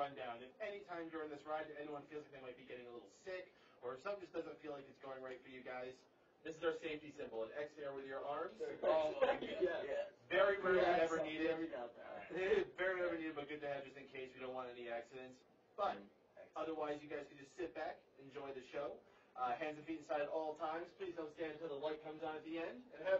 rundown. If any time during this ride anyone feels like they might be getting a little sick, or if something just doesn't feel like it's going right for you guys, this is our safety symbol. An exhale with your arms. Oh, Yeah. Very rarely Yeah, ever needed. Very. Very rarely needed, but good to have just in case we don't want any accidents. But otherwise, you guys can just sit back, enjoy the show. Uh, hands and feet inside at all times. Please don't stand until the light comes on at the end. And have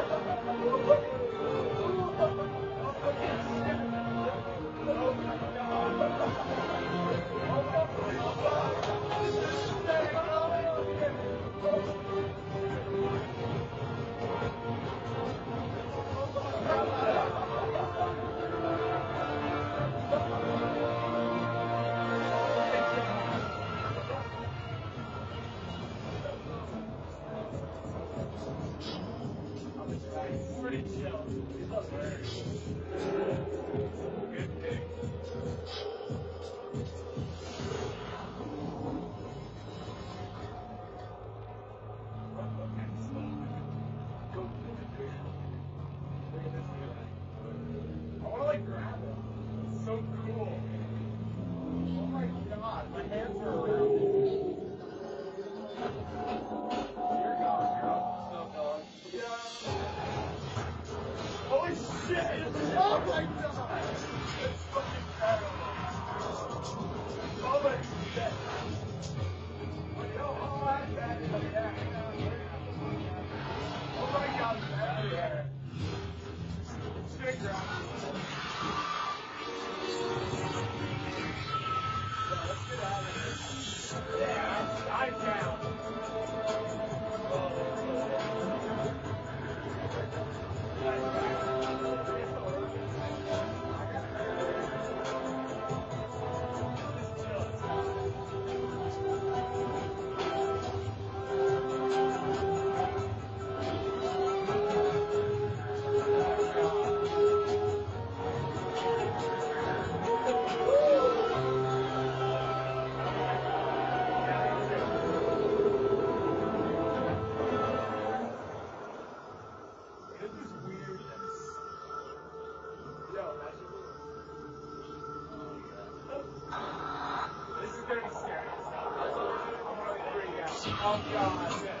Oh my god! Oh god.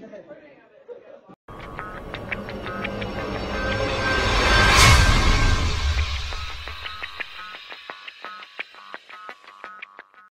Oh.